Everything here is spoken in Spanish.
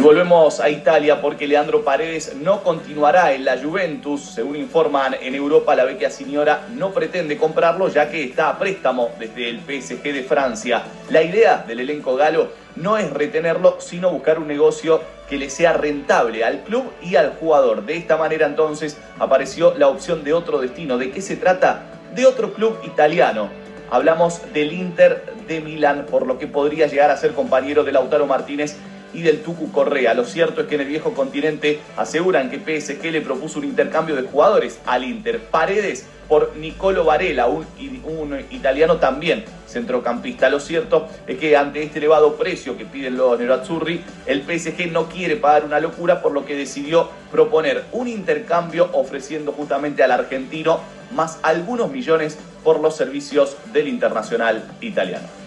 volvemos a Italia porque Leandro Paredes no continuará en la Juventus. Según informan en Europa, la Vecchia Signora no pretende comprarlo ya que está a préstamo desde el PSG de Francia. La idea del elenco galo no es retenerlo, sino buscar un negocio que le sea rentable al club y al jugador. De esta manera entonces apareció la opción de otro destino. ¿De qué se trata? De otro club italiano. Hablamos del Inter de Milán, por lo que podría llegar a ser compañero de Lautaro Martínez y del Tucu Correa. Lo cierto es que en el viejo continente aseguran que PSG le propuso un intercambio de jugadores al Inter. Paredes por Nicolo Varela, un, italiano también centrocampista. Lo cierto es que ante este elevado precio que piden los Nerazzurri, el PSG no quiere pagar una locura, por lo que decidió proponer un intercambio ofreciendo justamente al argentino más algunos millones por los servicios del internacional italiano.